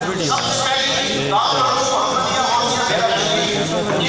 不是的，对对对。